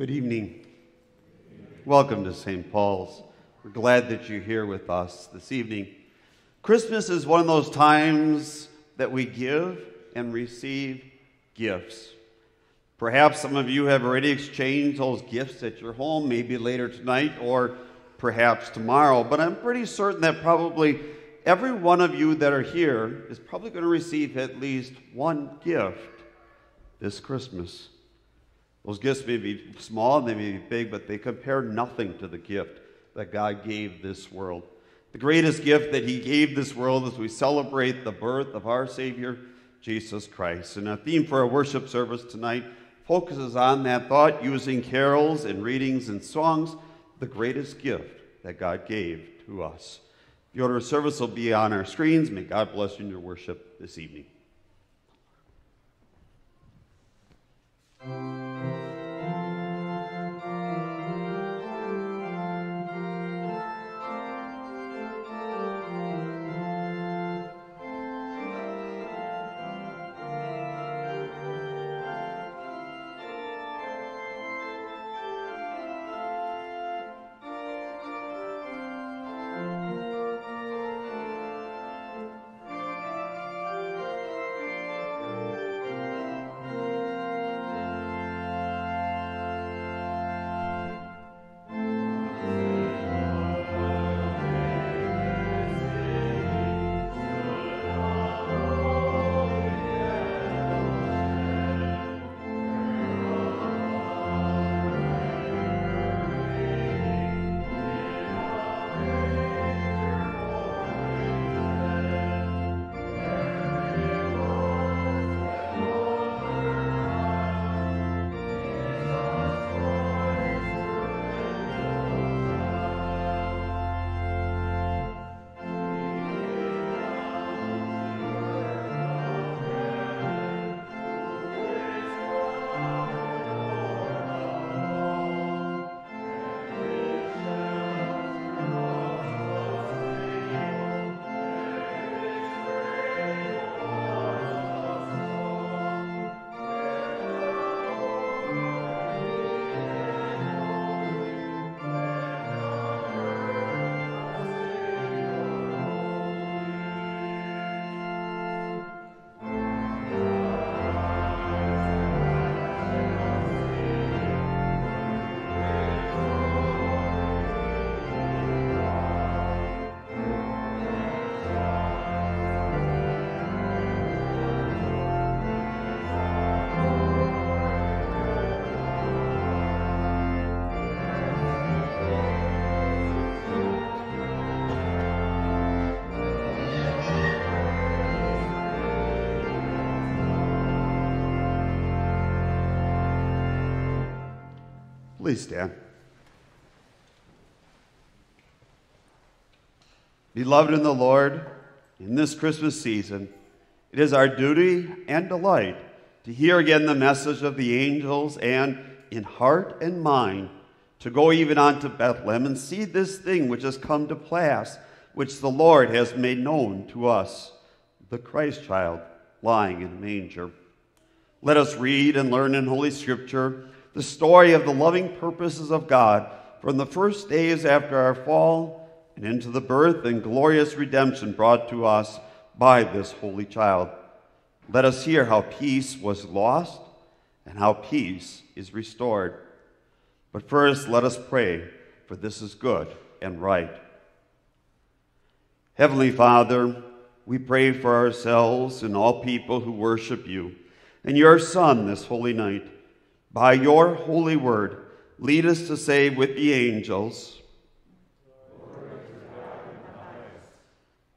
Good evening. Welcome to St. Paul's. We're glad that you're here with us this evening. Christmas is one of those times that we give and receive gifts. Perhaps some of you have already exchanged those gifts at your home, maybe later tonight or perhaps tomorrow, but I'm pretty certain that probably every one of you that are here is probably going to receive at least one gift this Christmas. Those gifts may be small, and they may be big, but they compare nothing to the gift that God gave this world. The greatest gift that He gave this world as we celebrate the birth of our Savior, Jesus Christ. And our theme for our worship service tonight focuses on that thought using carols and readings and songs, the greatest gift that God gave to us. The order of service will be on our screens. May God bless you in your worship this evening. Please stand. Beloved in the Lord, in this Christmas season, it is our duty and delight to hear again the message of the angels and, in heart and mind, to go even on to Bethlehem and see this thing which has come to pass, which the Lord has made known to us, the Christ child lying in a manger. Let us read and learn in Holy Scripture the story of the loving purposes of God from the first days after our fall and into the birth and glorious redemption brought to us by this holy child. Let us hear how peace was lost and how peace is restored. But first, let us pray, for this is good and right. Heavenly Father, we pray for ourselves and all people who worship you and your Son this holy night by your holy word, lead us to say with the angels,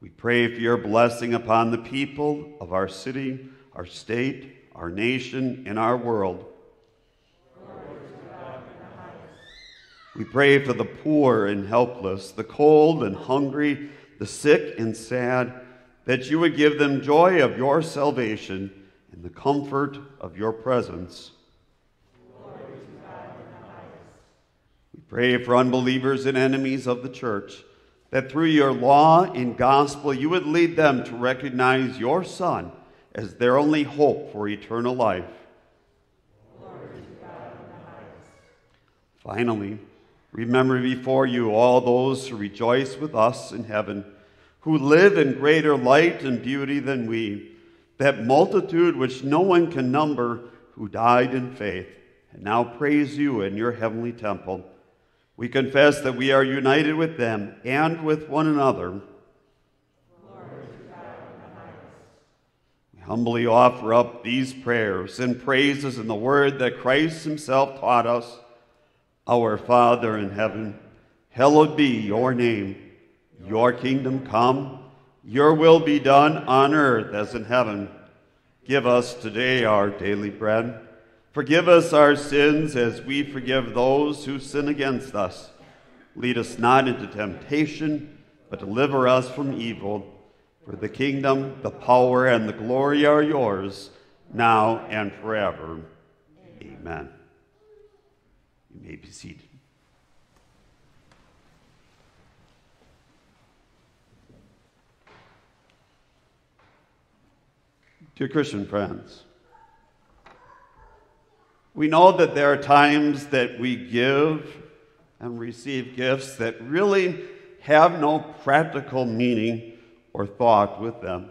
We pray for your blessing upon the people of our city, our state, our nation, and our world. We pray for the poor and helpless, the cold and hungry, the sick and sad, that you would give them joy of your salvation and the comfort of your presence. Pray for unbelievers and enemies of the church, that through your law and gospel you would lead them to recognize your Son as their only hope for eternal life. Finally, remember before you all those who rejoice with us in heaven, who live in greater light and beauty than we, that multitude which no one can number, who died in faith, and now praise you in your heavenly temple. We confess that we are united with them and with one another We humbly offer up these prayers and praises in the word that Christ Himself taught us. Our Father in heaven, hallowed be your name. Your kingdom come, your will be done on earth as in heaven. Give us today our daily bread. Forgive us our sins as we forgive those who sin against us. Lead us not into temptation, but deliver us from evil. For the kingdom, the power, and the glory are yours, now and forever. Amen. You may be seated. Dear Christian friends, we know that there are times that we give and receive gifts that really have no practical meaning or thought with them.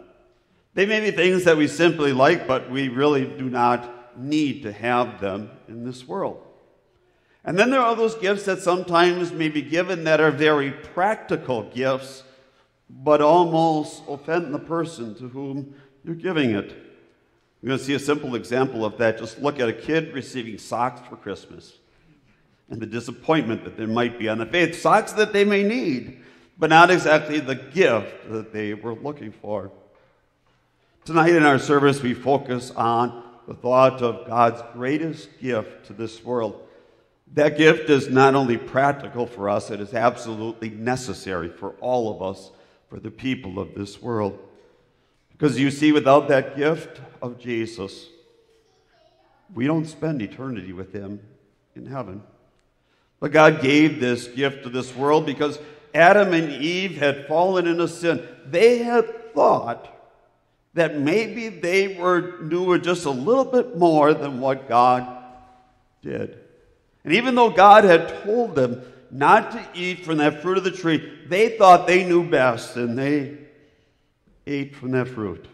They may be things that we simply like, but we really do not need to have them in this world. And then there are those gifts that sometimes may be given that are very practical gifts, but almost offend the person to whom you're giving it. You're going to see a simple example of that. Just look at a kid receiving socks for Christmas and the disappointment that there might be on the faith. Socks that they may need, but not exactly the gift that they were looking for. Tonight in our service, we focus on the thought of God's greatest gift to this world. That gift is not only practical for us, it is absolutely necessary for all of us, for the people of this world. Because you see, without that gift of Jesus, we don't spend eternity with Him in heaven. But God gave this gift to this world because Adam and Eve had fallen into sin, they had thought that maybe they were knew just a little bit more than what God did. And even though God had told them not to eat from that fruit of the tree, they thought they knew best and they ate from that fruit.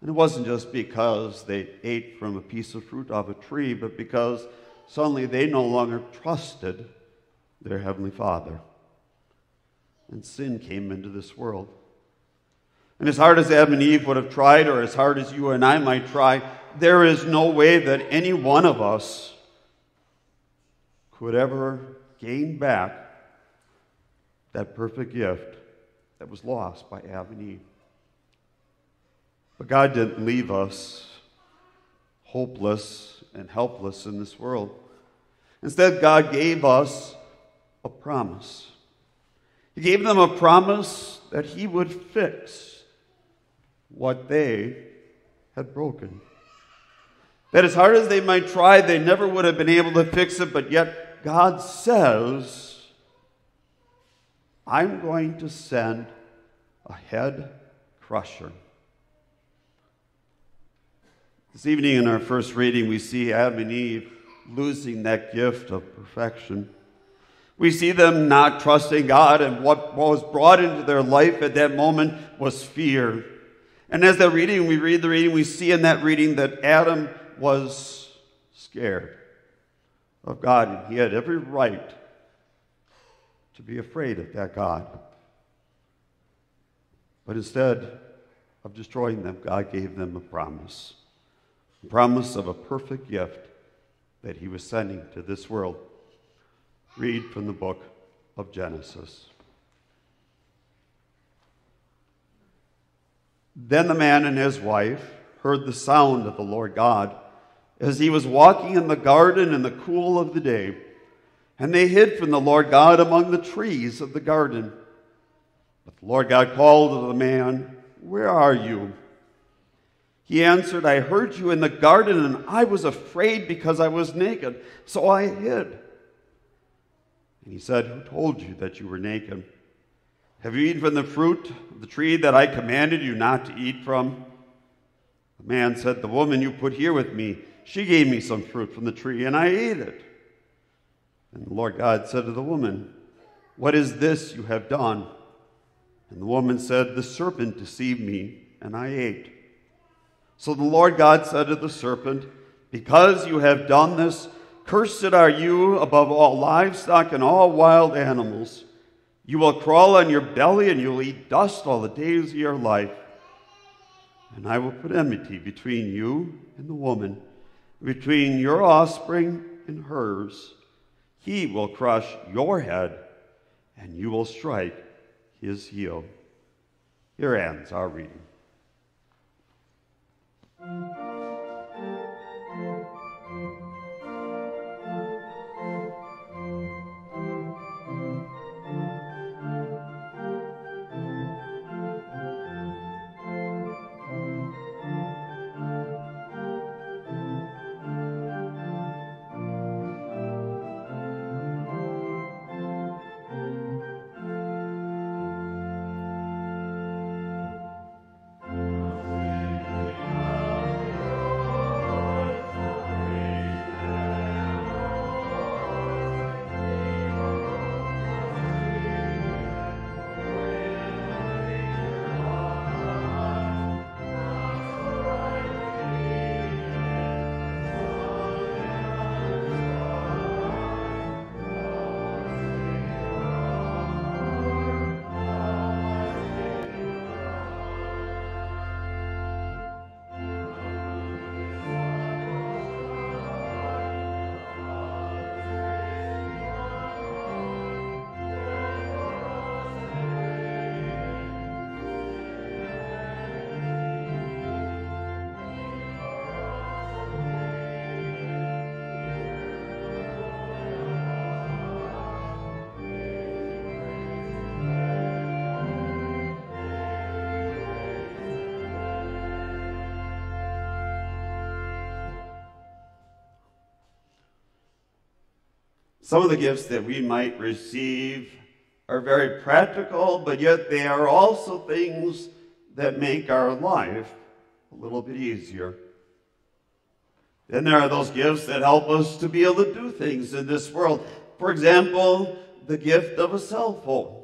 And it wasn't just because they ate from a piece of fruit off a tree, but because suddenly they no longer trusted their Heavenly Father and sin came into this world. And as hard as Adam and Eve would have tried, or as hard as you and I might try, there is no way that any one of us could ever gain back that perfect gift that was lost by Adam and Eve. But God didn't leave us hopeless and helpless in this world. Instead, God gave us a promise. He gave them a promise that he would fix what they had broken. That as hard as they might try, they never would have been able to fix it, but yet God says, I'm going to send a head crusher. This evening, in our first reading, we see Adam and Eve losing that gift of perfection. We see them not trusting God, and what was brought into their life at that moment was fear. And as they're reading, we read the reading, we see in that reading that Adam was scared of God, and he had every right to be afraid of that God. But instead of destroying them, God gave them a promise promise of a perfect gift that he was sending to this world read from the book of Genesis. Then the man and his wife heard the sound of the Lord God as he was walking in the garden in the cool of the day. And they hid from the Lord God among the trees of the garden. But the Lord God called to the man, Where are you? He answered, I heard you in the garden, and I was afraid because I was naked, so I hid. And he said, Who told you that you were naked? Have you eaten from the fruit of the tree that I commanded you not to eat from? The man said, The woman you put here with me, she gave me some fruit from the tree, and I ate it. And the Lord God said to the woman, What is this you have done? And the woman said, The serpent deceived me, and I ate. So the Lord God said to the serpent, Because you have done this, cursed are you above all livestock and all wild animals. You will crawl on your belly, and you'll eat dust all the days of your life. And I will put enmity between you and the woman, between your offspring and hers. He will crush your head, and you will strike his heel. Here ends our reading. Thank you. Some of the gifts that we might receive are very practical, but yet they are also things that make our life a little bit easier. Then there are those gifts that help us to be able to do things in this world. For example, the gift of a cell phone.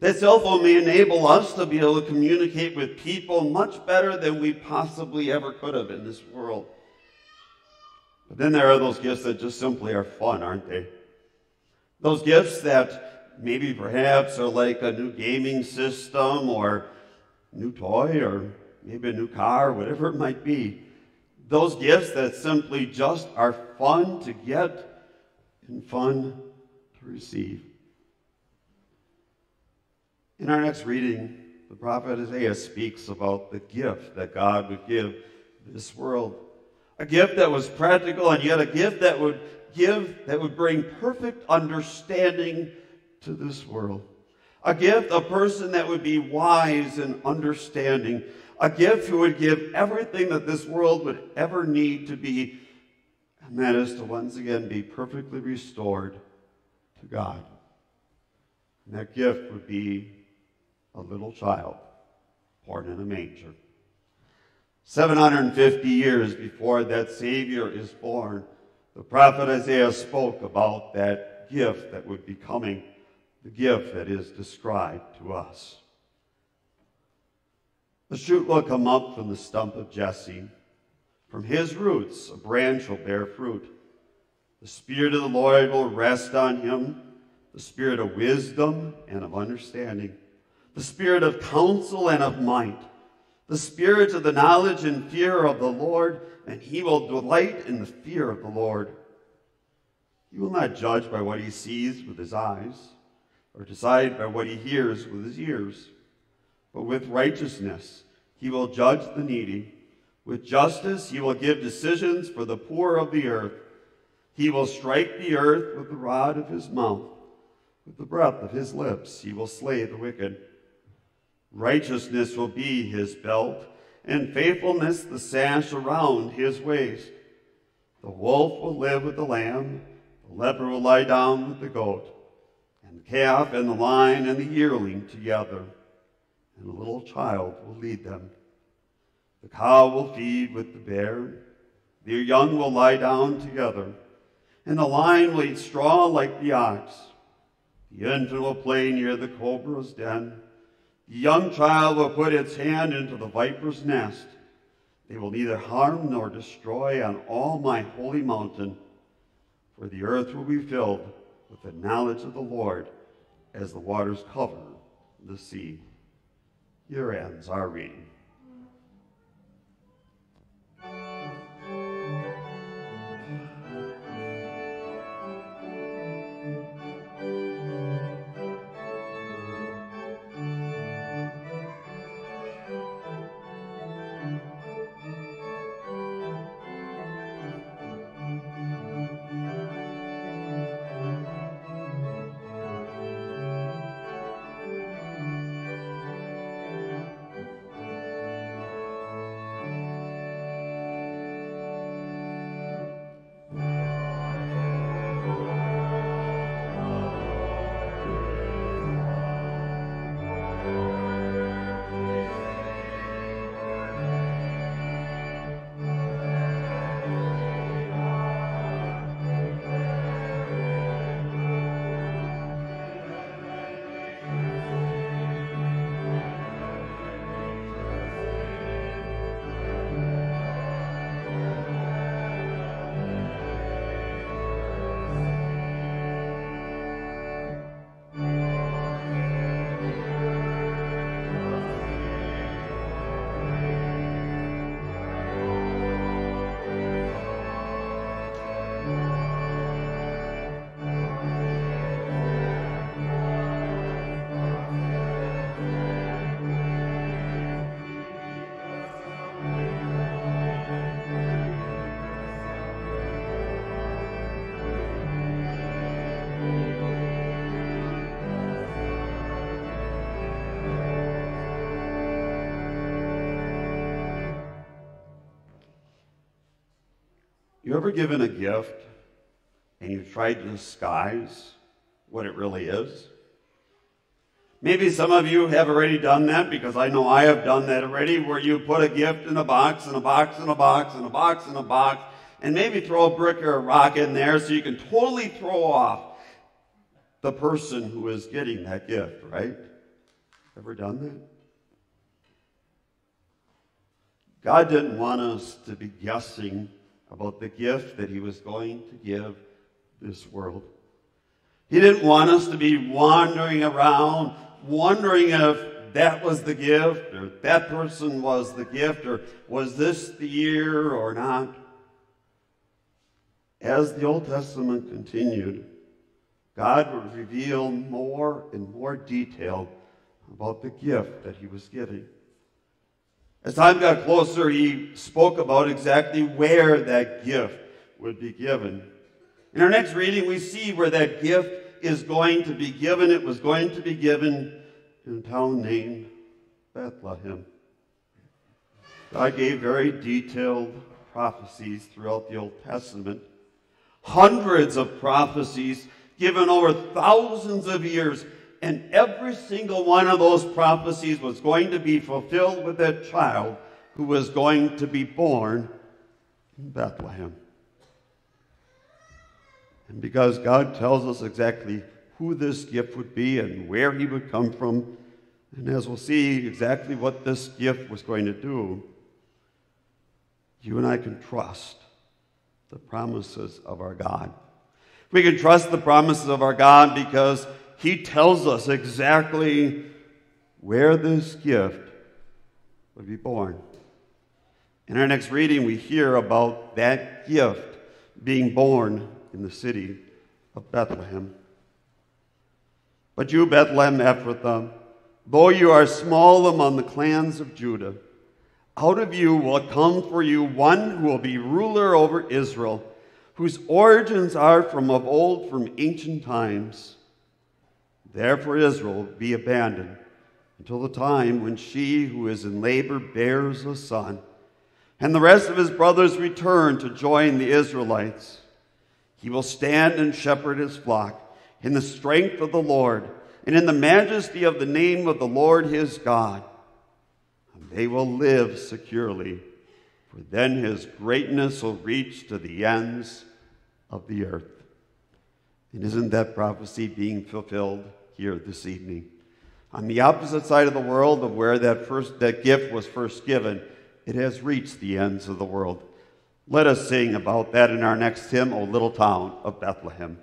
That cell phone may enable us to be able to communicate with people much better than we possibly ever could have in this world. But then there are those gifts that just simply are fun, aren't they? Those gifts that maybe perhaps are like a new gaming system or new toy or maybe a new car, whatever it might be. Those gifts that simply just are fun to get and fun to receive. In our next reading, the prophet Isaiah speaks about the gift that God would give this world. A gift that was practical and yet a gift that would give that would bring perfect understanding to this world. A gift, a person that would be wise and understanding. A gift who would give everything that this world would ever need to be, and that is to once again be perfectly restored to God. And that gift would be a little child born in a manger. 750 years before that Savior is born, the prophet Isaiah spoke about that gift that would be coming, the gift that is described to us. The shoot will come up from the stump of Jesse. From his roots, a branch will bear fruit. The Spirit of the Lord will rest on him, the Spirit of wisdom and of understanding, the Spirit of counsel and of might, the Spirit of the knowledge and fear of the Lord and he will delight in the fear of the Lord. He will not judge by what he sees with his eyes, or decide by what he hears with his ears, but with righteousness he will judge the needy. With justice he will give decisions for the poor of the earth. He will strike the earth with the rod of his mouth. With the breath of his lips he will slay the wicked. Righteousness will be his belt and faithfulness the sash around his waist. The wolf will live with the lamb, the leper will lie down with the goat, and the calf and the lion and the yearling together, and a little child will lead them. The cow will feed with the bear, their young will lie down together, and the lion will eat straw like the ox. The infant will play near the cobra's den. The young child will put its hand into the viper's nest. They will neither harm nor destroy on all my holy mountain, for the earth will be filled with the knowledge of the Lord as the waters cover the sea. Here ends our reading. Ever given a gift and you've tried to disguise what it really is? Maybe some of you have already done that because I know I have done that already, where you put a gift in a box, and a box, and a box, and a box, and a box, and maybe throw a brick or a rock in there so you can totally throw off the person who is getting that gift, right? Ever done that? God didn't want us to be guessing about the gift that he was going to give this world. He didn't want us to be wandering around, wondering if that was the gift, or that person was the gift, or was this the year or not. As the Old Testament continued, God would reveal more and more detail about the gift that he was giving. As time got closer, he spoke about exactly where that gift would be given. In our next reading, we see where that gift is going to be given. It was going to be given in a town named Bethlehem. God gave very detailed prophecies throughout the Old Testament, hundreds of prophecies given over thousands of years and every single one of those prophecies was going to be fulfilled with that child who was going to be born in Bethlehem. And because God tells us exactly who this gift would be and where he would come from, and as we'll see exactly what this gift was going to do, you and I can trust the promises of our God. We can trust the promises of our God because he tells us exactly where this gift would be born. In our next reading, we hear about that gift being born in the city of Bethlehem. But you, Bethlehem Ephrathah, though you are small among the clans of Judah, out of you will come for you one who will be ruler over Israel, whose origins are from of old, from ancient times. Therefore, Israel will be abandoned until the time when she who is in labor bears a son, and the rest of his brothers return to join the Israelites. He will stand and shepherd his flock in the strength of the Lord and in the majesty of the name of the Lord his God. And they will live securely, for then his greatness will reach to the ends of the earth. And isn't that prophecy being fulfilled here this evening? On the opposite side of the world of where that, first, that gift was first given, it has reached the ends of the world. Let us sing about that in our next hymn, O Little Town of Bethlehem.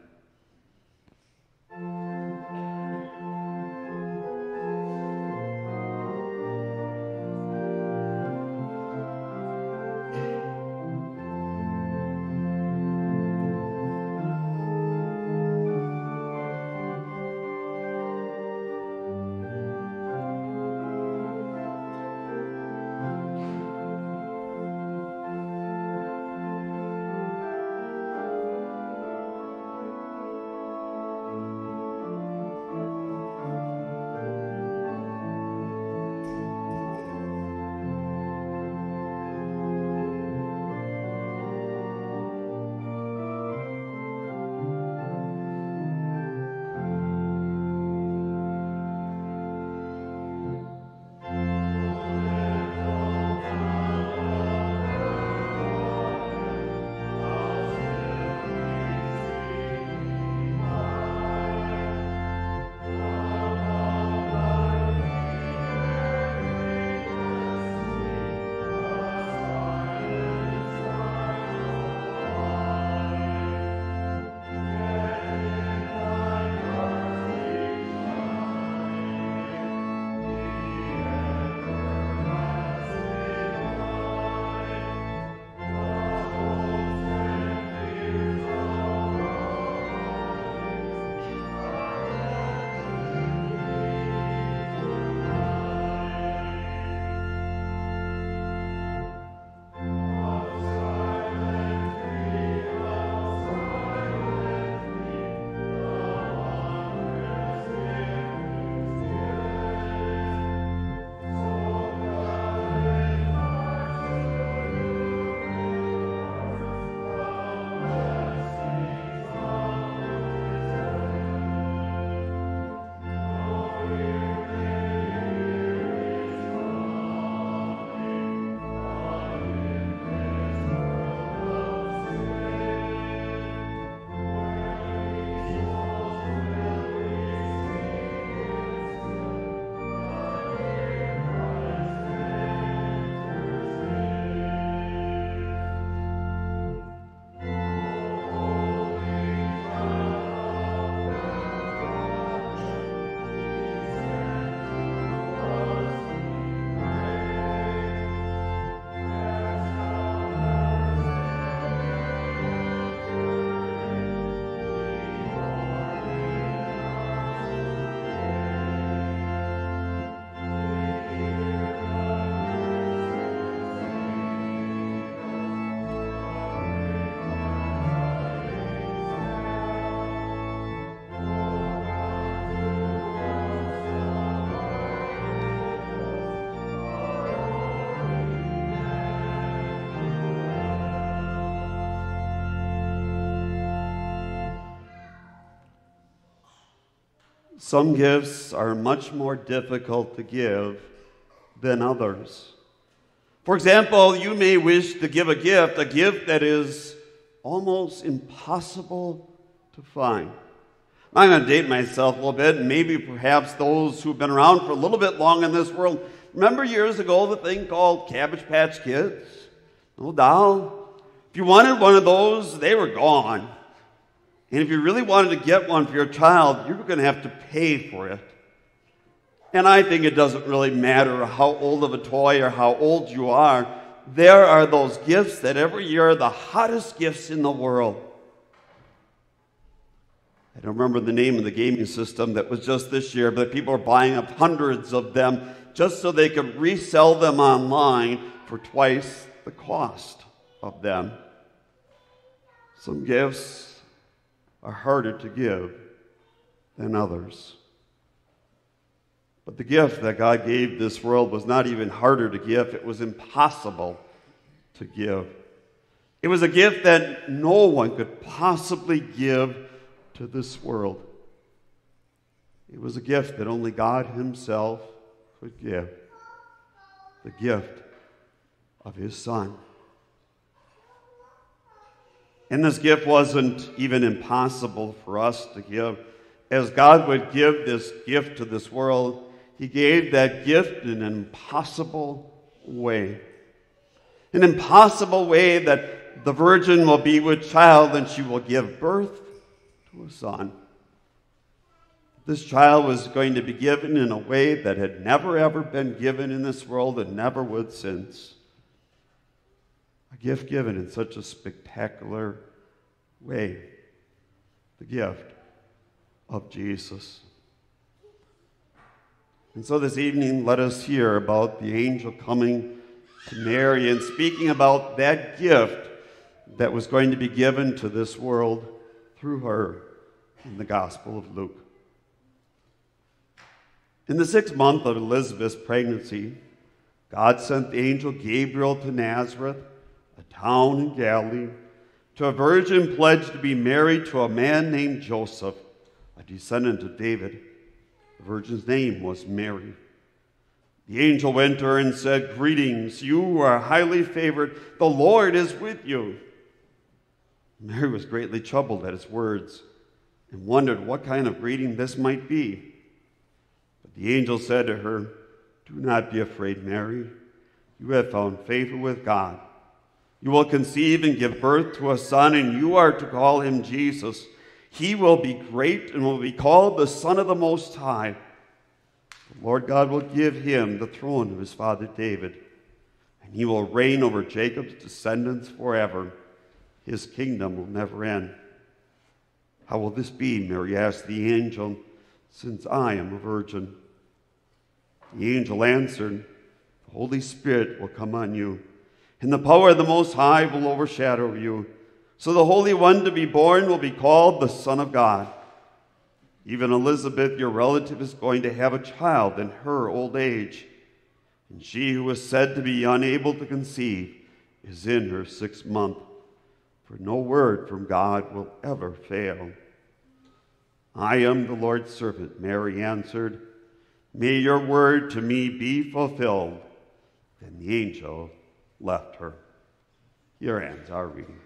Some gifts are much more difficult to give than others. For example, you may wish to give a gift, a gift that is almost impossible to find. I'm going to date myself a little bit, maybe perhaps those who've been around for a little bit long in this world. Remember years ago the thing called Cabbage Patch Kids? No doubt. If you wanted one of those, they were gone. And if you really wanted to get one for your child, you were going to have to pay for it. And I think it doesn't really matter how old of a toy or how old you are. There are those gifts that every year are the hottest gifts in the world. I don't remember the name of the gaming system that was just this year, but people are buying up hundreds of them just so they could resell them online for twice the cost of them. Some gifts are harder to give than others. But the gift that God gave this world was not even harder to give, it was impossible to give. It was a gift that no one could possibly give to this world. It was a gift that only God Himself could give the gift of His Son. And this gift wasn't even impossible for us to give. As God would give this gift to this world, He gave that gift in an impossible way. An impossible way that the virgin will be with child and she will give birth to a son. This child was going to be given in a way that had never ever been given in this world and never would since. A gift given in such a spectacular way. The gift of Jesus. And so this evening, let us hear about the angel coming to Mary and speaking about that gift that was going to be given to this world through her in the Gospel of Luke. In the sixth month of Elizabeth's pregnancy, God sent the angel Gabriel to Nazareth, a town in Galilee, to a virgin pledged to be married to a man named Joseph, a descendant of David. The virgin's name was Mary. The angel went to her and said, Greetings, you are highly favored. The Lord is with you. Mary was greatly troubled at his words and wondered what kind of greeting this might be. But the angel said to her, Do not be afraid, Mary. You have found favor with God. You will conceive and give birth to a son, and you are to call him Jesus. He will be great and will be called the Son of the Most High. The Lord God will give him the throne of his father David, and he will reign over Jacob's descendants forever. His kingdom will never end. How will this be? Mary asked the angel, since I am a virgin. The angel answered, The Holy Spirit will come on you, and the power of the Most High will overshadow you. So the Holy One to be born will be called the Son of God. Even Elizabeth, your relative, is going to have a child in her old age. And she who was said to be unable to conceive is in her sixth month, for no word from God will ever fail. I am the Lord's servant, Mary answered. May your word to me be fulfilled. Then the angel left her. Here ends our reading.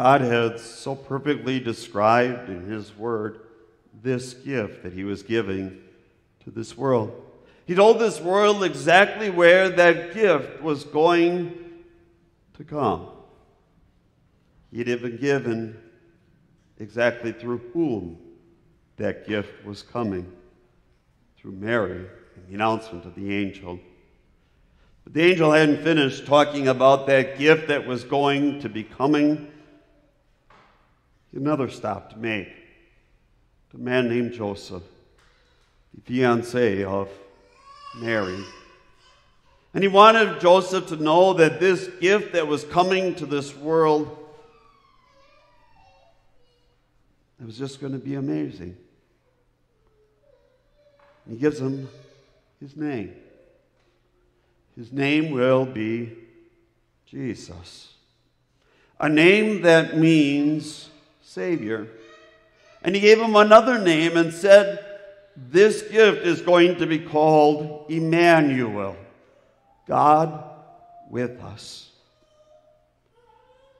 God had so perfectly described in His Word this gift that He was giving to this world. He told this world exactly where that gift was going to come. He'd even given exactly through whom that gift was coming through Mary and the announcement of the angel. But the angel hadn't finished talking about that gift that was going to be coming. Another stop to make. A man named Joseph, the fiance of Mary. And he wanted Joseph to know that this gift that was coming to this world it was just going to be amazing. He gives him his name. His name will be Jesus. A name that means Savior. And he gave him another name and said, This gift is going to be called Emmanuel, God with us.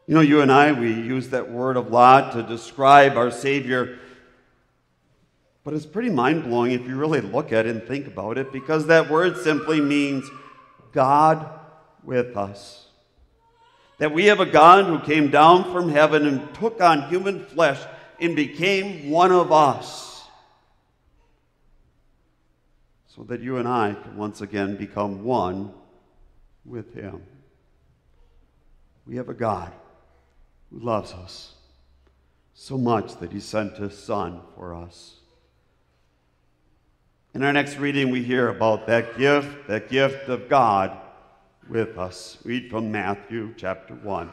You know, you and I, we use that word a lot to describe our Savior but it's pretty mind blowing if you really look at it and think about it because that word simply means God with us. That we have a God who came down from heaven and took on human flesh and became one of us. So that you and I can once again become one with Him. We have a God who loves us so much that He sent His Son for us. In our next reading, we hear about that gift, that gift of God with us. Read from Matthew chapter 1.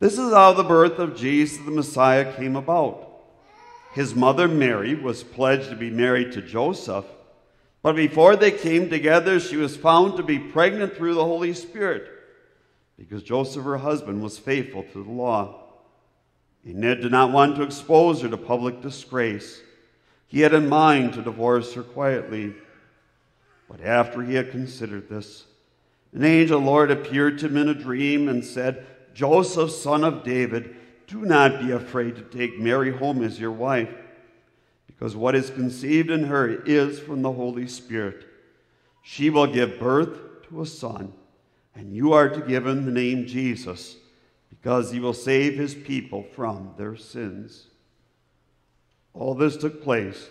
This is how the birth of Jesus the Messiah came about. His mother Mary was pledged to be married to Joseph, but before they came together, she was found to be pregnant through the Holy Spirit because Joseph, her husband, was faithful to the law. And Ned did not want to expose her to public disgrace. He had in mind to divorce her quietly. But after he had considered this, an angel Lord appeared to him in a dream and said, Joseph, son of David, do not be afraid to take Mary home as your wife, because what is conceived in her is from the Holy Spirit. She will give birth to a son, and you are to give him the name Jesus, because he will save his people from their sins. All this took place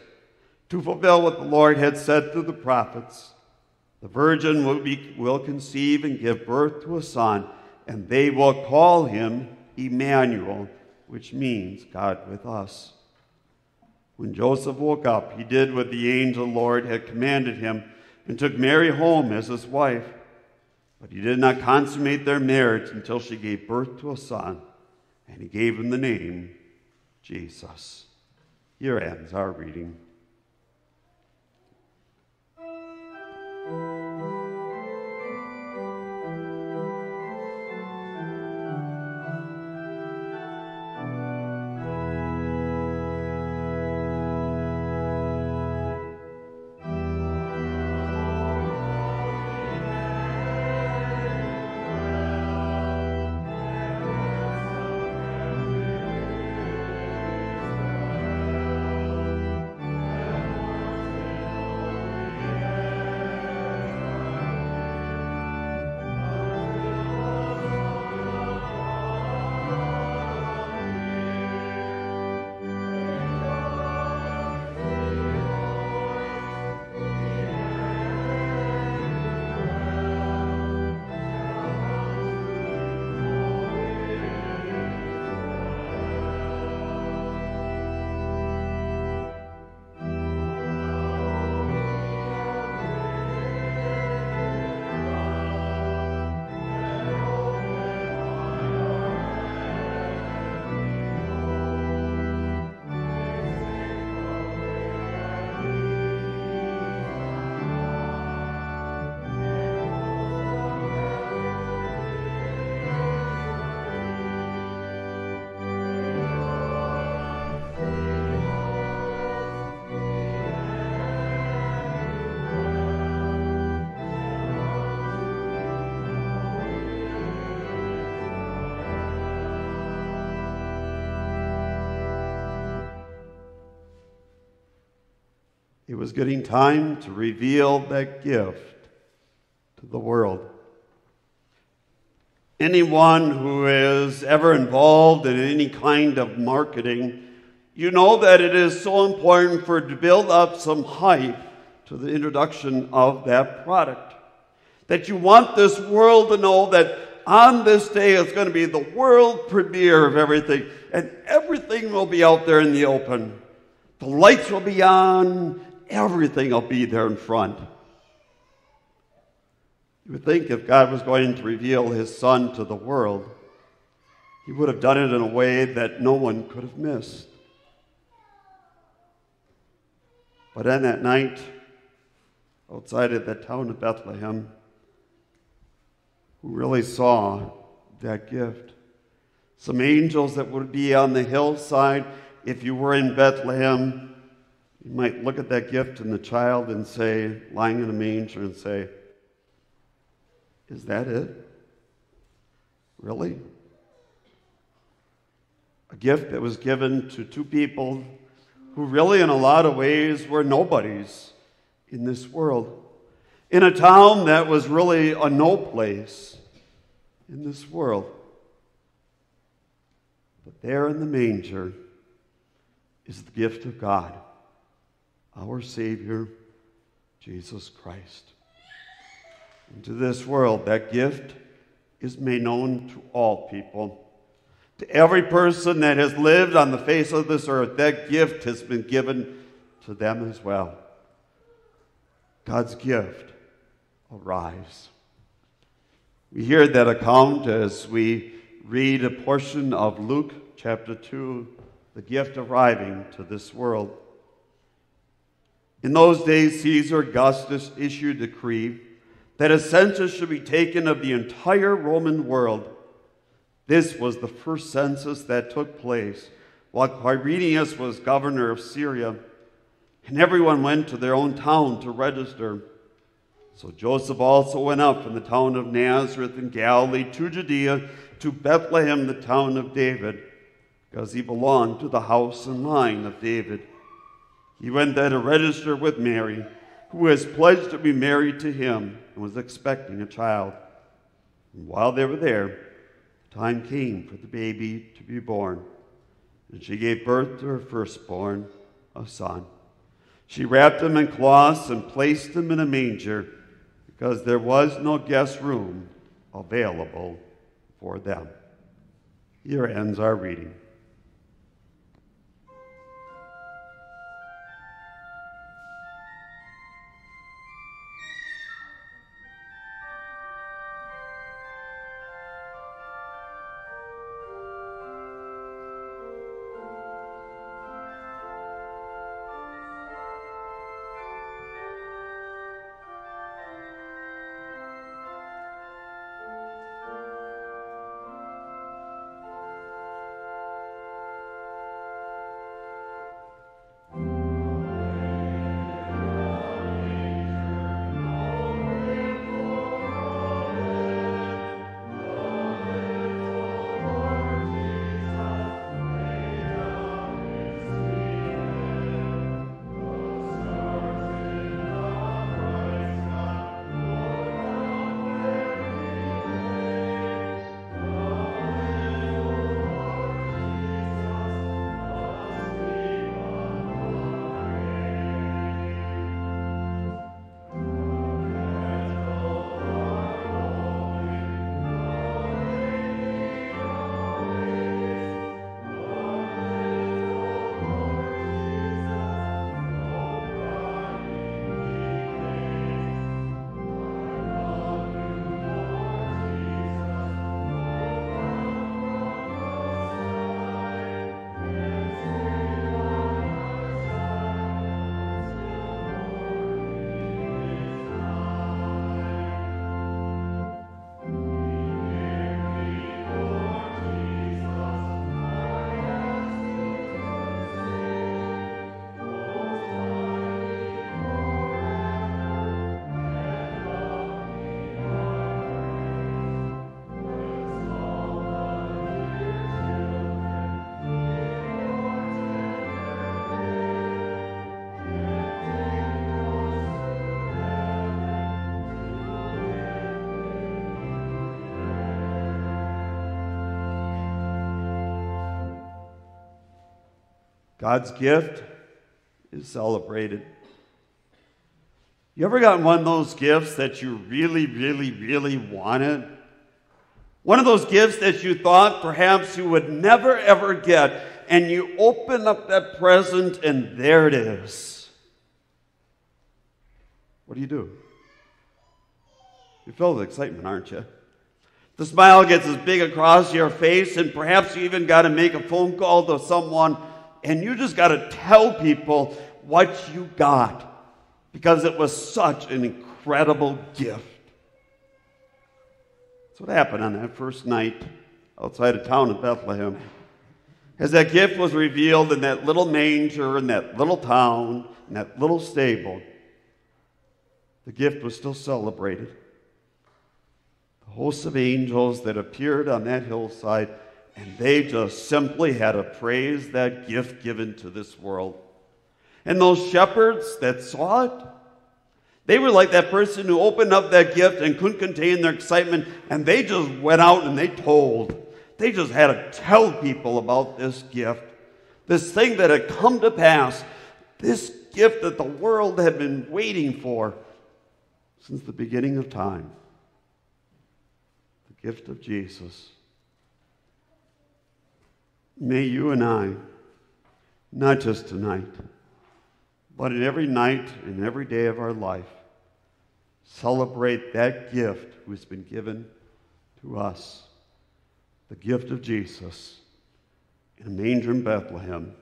to fulfill what the Lord had said through the prophets. The virgin will, be, will conceive and give birth to a son, and they will call him Emmanuel, which means God with us. When Joseph woke up, he did what the angel Lord had commanded him and took Mary home as his wife. But he did not consummate their marriage until she gave birth to a son, and he gave him the name Jesus. Here ends our reading. Was getting time to reveal that gift to the world. Anyone who is ever involved in any kind of marketing, you know that it is so important for to build up some hype to the introduction of that product. That you want this world to know that on this day it's going to be the world premiere of everything, and everything will be out there in the open. The lights will be on, everything will be there in front. You would think if God was going to reveal his son to the world, he would have done it in a way that no one could have missed. But on that night, outside of the town of Bethlehem, who really saw that gift. Some angels that would be on the hillside. If you were in Bethlehem, you might look at that gift and the child and say, lying in a manger, and say, Is that it? Really? A gift that was given to two people who, really, in a lot of ways, were nobodies in this world in a town that was really a no place in this world. But there in the manger is the gift of God, our Savior, Jesus Christ. Into this world, that gift is made known to all people. To every person that has lived on the face of this earth, that gift has been given to them as well. God's gift arrives. We hear that account as we read a portion of Luke chapter 2, the gift arriving to this world. In those days, Caesar Augustus issued a decree that a census should be taken of the entire Roman world. This was the first census that took place while Quirinius was governor of Syria, and everyone went to their own town to register. So Joseph also went up from the town of Nazareth in Galilee to Judea to Bethlehem, the town of David, because he belonged to the house and line of David. He went there to register with Mary, who was pledged to be married to him and was expecting a child. And while they were there, the time came for the baby to be born, and she gave birth to her firstborn, a son. She wrapped him in cloths and placed him in a manger because there was no guest room available for them. Here ends our reading. God's gift is celebrated. You ever gotten one of those gifts that you really, really, really wanted? One of those gifts that you thought perhaps you would never ever get, and you open up that present and there it is. What do you do? You're filled with excitement, aren't you? The smile gets as big across your face, and perhaps you even got to make a phone call to someone, and you just got to tell people what you got because it was such an incredible gift. That's what happened on that first night outside of town of Bethlehem. As that gift was revealed in that little manger, in that little town, in that little stable, the gift was still celebrated. The hosts of angels that appeared on that hillside, and they just simply had to praise that gift given to this world. And those shepherds that saw it, they were like that person who opened up that gift and couldn't contain their excitement, and they just went out and they told. They just had to tell people about this gift, this thing that had come to pass, this gift that the world had been waiting for since the beginning of time the gift of Jesus. May you and I, not just tonight, but in every night and every day of our life, celebrate that gift who has been given to us the gift of Jesus in a manger in Bethlehem.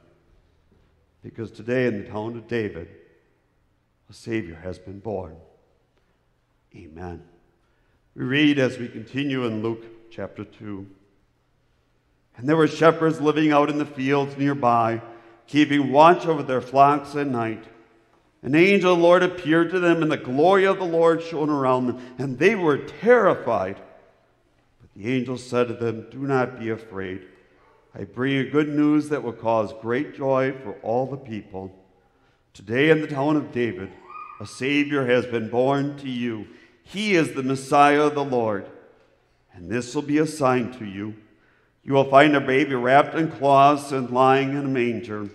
Because today in the town of David, a Savior has been born. Amen. We read as we continue in Luke chapter 2. And there were shepherds living out in the fields nearby keeping watch over their flocks at night. An angel of the Lord appeared to them, and the glory of the Lord shone around them, and they were terrified. But the angel said to them, Do not be afraid. I bring you good news that will cause great joy for all the people. Today in the town of David, a Savior has been born to you. He is the Messiah of the Lord. And this will be a sign to you you will find a baby wrapped in cloths and lying in a manger.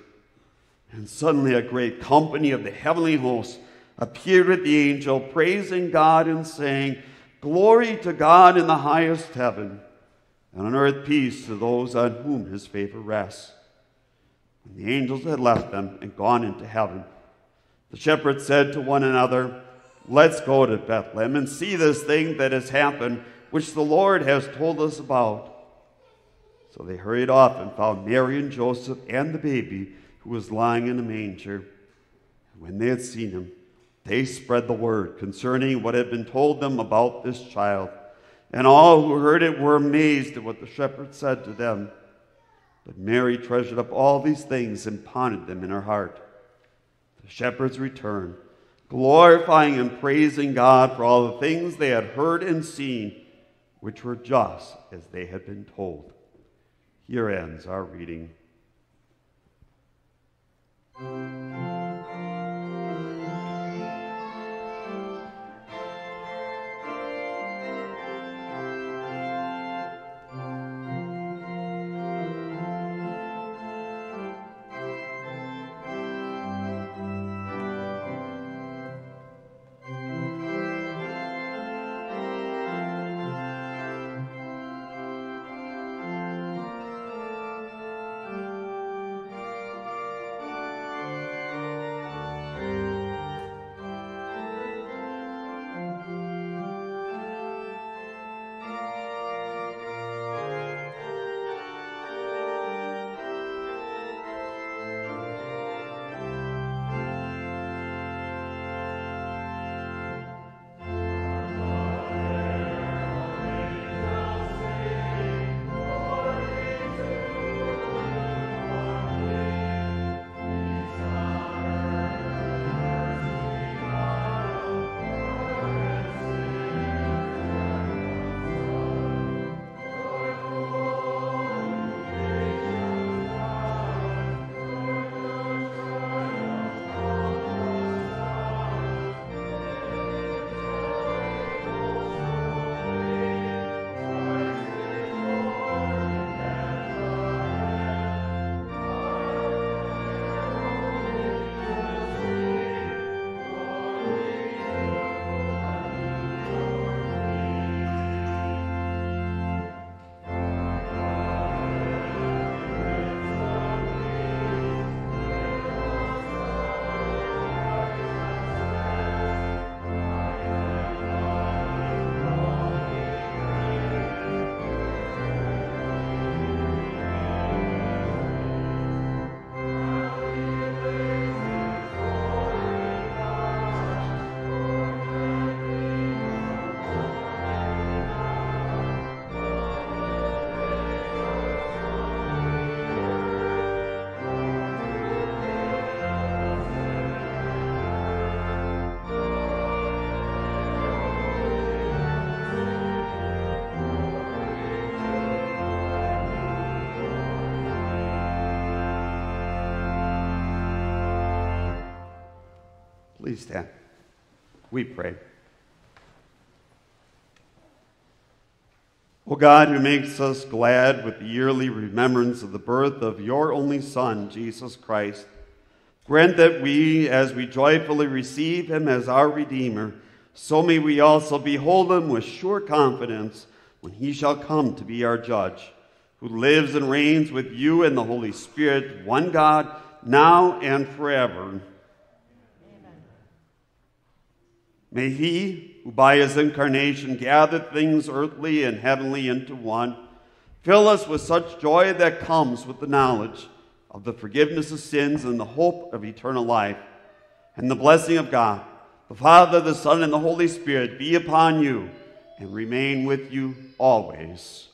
And suddenly a great company of the heavenly hosts appeared with the angel, praising God and saying, Glory to God in the highest heaven, and on earth peace to those on whom his favor rests. When the angels had left them and gone into heaven, the shepherds said to one another, Let's go to Bethlehem and see this thing that has happened, which the Lord has told us about. So they hurried off and found Mary and Joseph and the baby who was lying in a manger. When they had seen him, they spread the word concerning what had been told them about this child. And all who heard it were amazed at what the shepherds said to them. But Mary treasured up all these things and pondered them in her heart. The shepherds returned, glorifying and praising God for all the things they had heard and seen, which were just as they had been told. Here ends our reading. Please stand. We pray. O God, who makes us glad with the yearly remembrance of the birth of your only Son, Jesus Christ, grant that we, as we joyfully receive him as our Redeemer, so may we also behold him with sure confidence when he shall come to be our judge, who lives and reigns with you and the Holy Spirit, one God, now and forever. May he, who by his incarnation gathered things earthly and heavenly into one, fill us with such joy that comes with the knowledge of the forgiveness of sins and the hope of eternal life. And the blessing of God, the Father, the Son, and the Holy Spirit be upon you and remain with you always.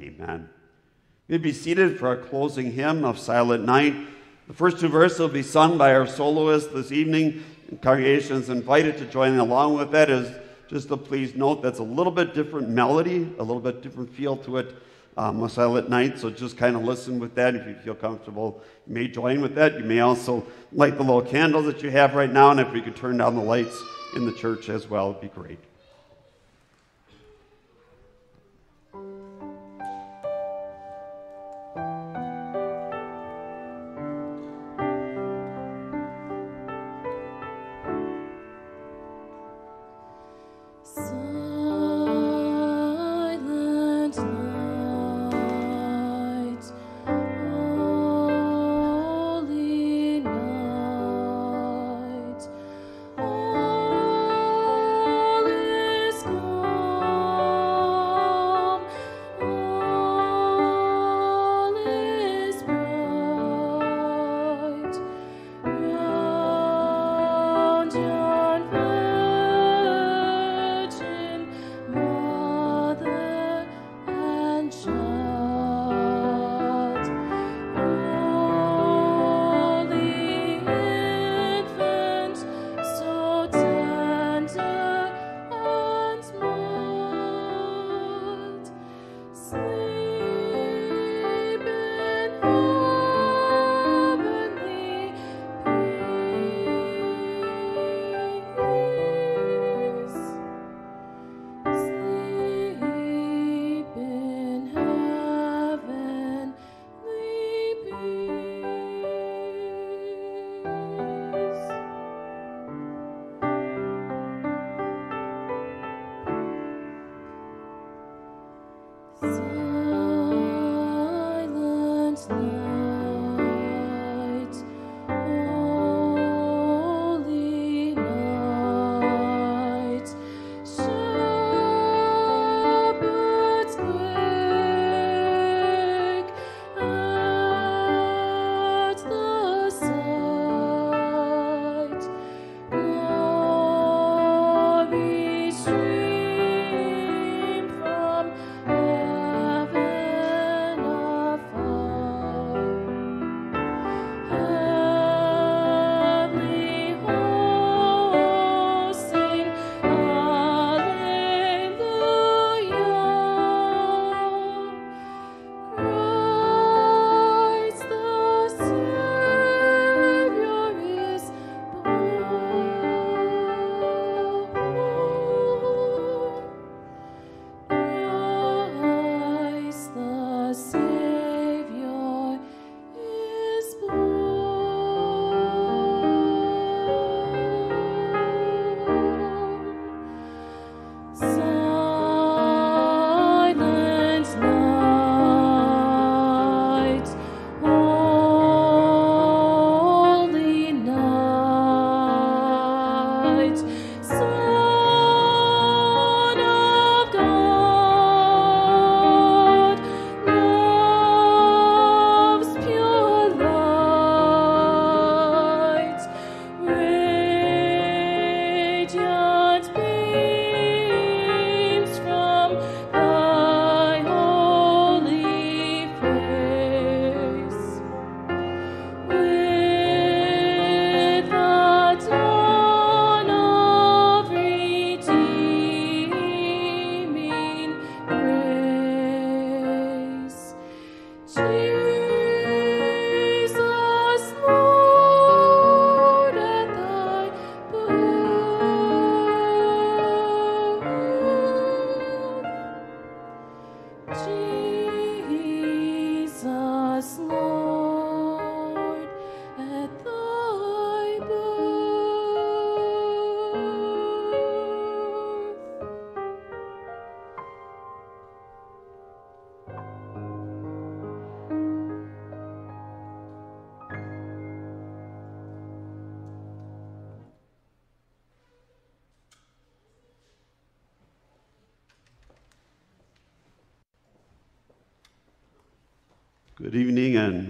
Amen. We'll be seated for our closing hymn of Silent Night. The first two verses will be sung by our soloist this evening congregation is invited to join along with that is just to please note that's a little bit different melody, a little bit different feel to it. Um, a silent night, so just kind of listen with that. If you feel comfortable, you may join with that. You may also light the little candles that you have right now, and if we could turn down the lights in the church as well, it'd be great.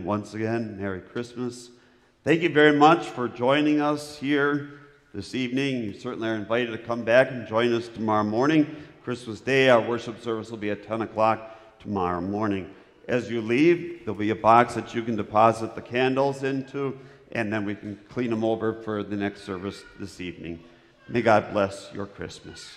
Once again, Merry Christmas. Thank you very much for joining us here this evening. You certainly are invited to come back and join us tomorrow morning. Christmas Day, our worship service will be at 10 o'clock tomorrow morning. As you leave, there'll be a box that you can deposit the candles into, and then we can clean them over for the next service this evening. May God bless your Christmas.